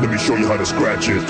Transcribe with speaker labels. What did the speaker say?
Speaker 1: Let me show you how to scratch it.